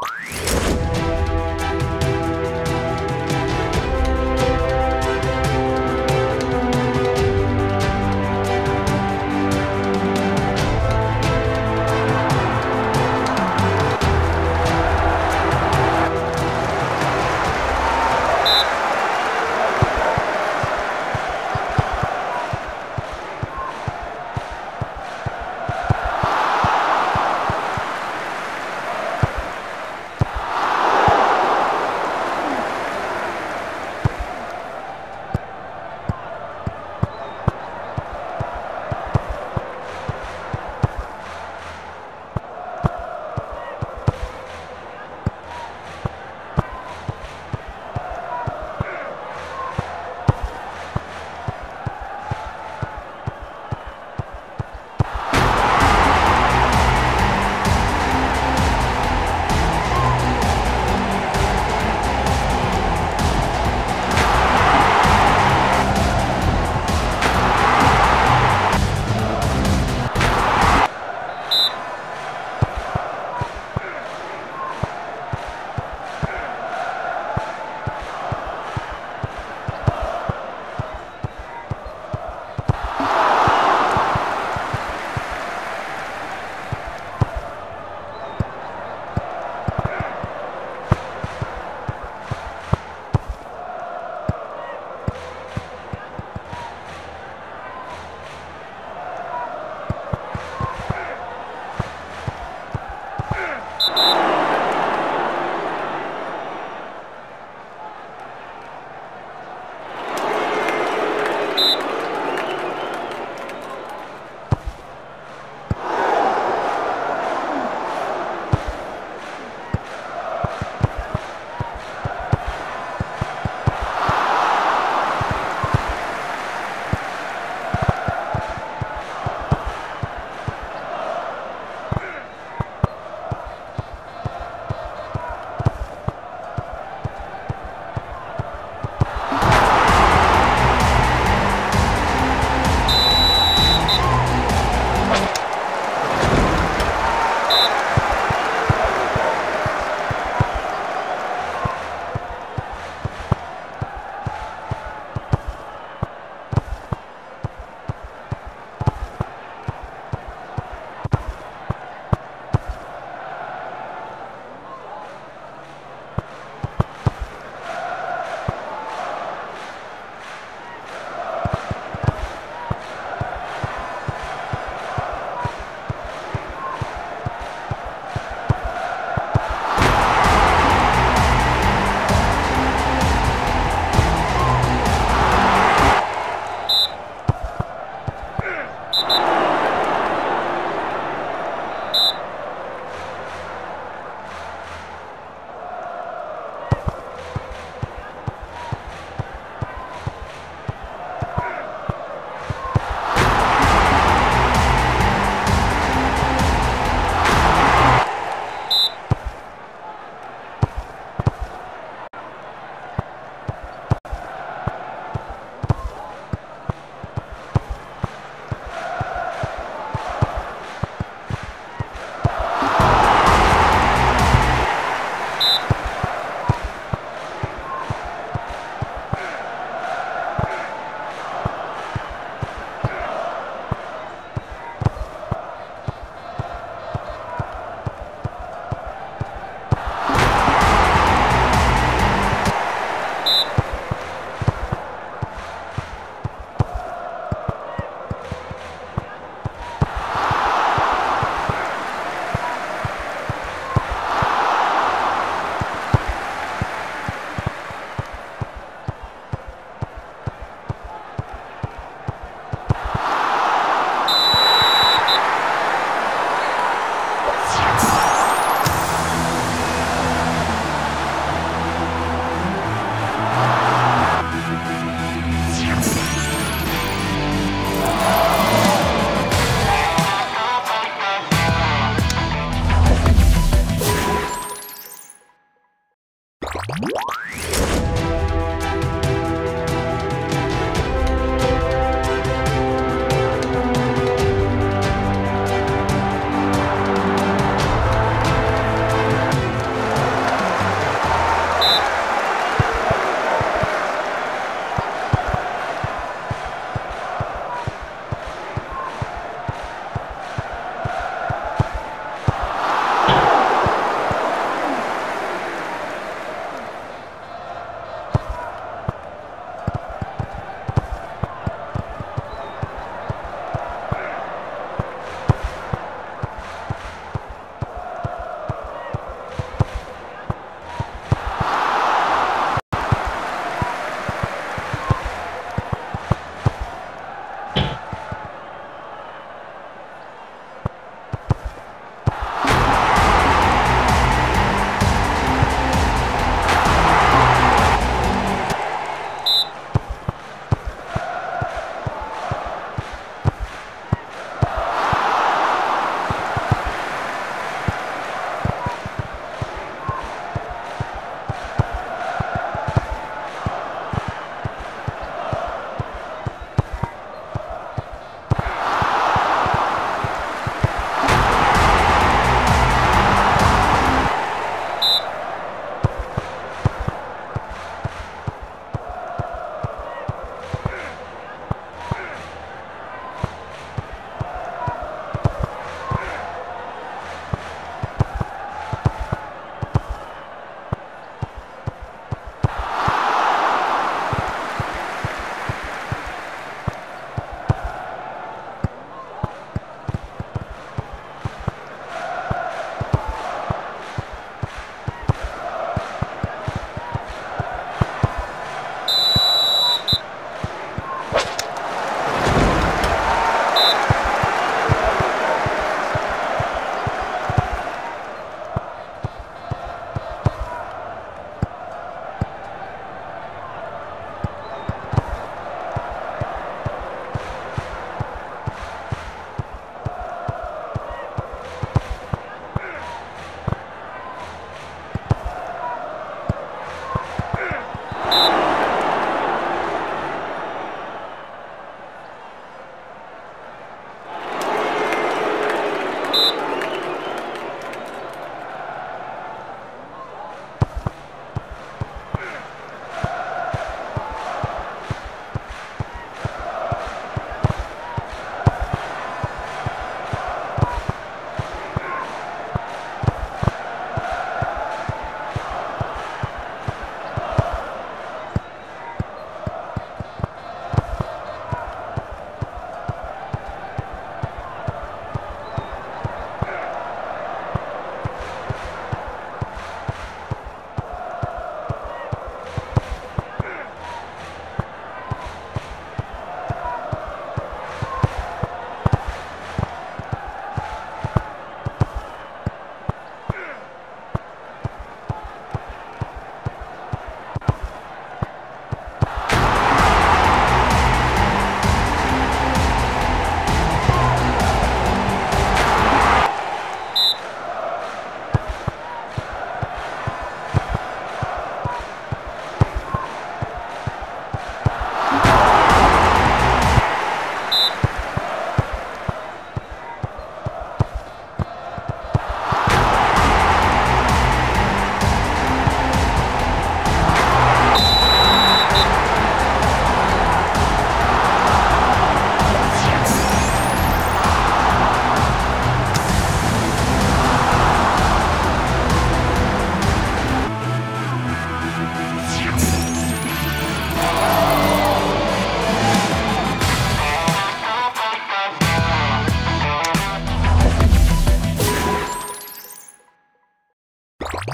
Bye.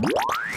What?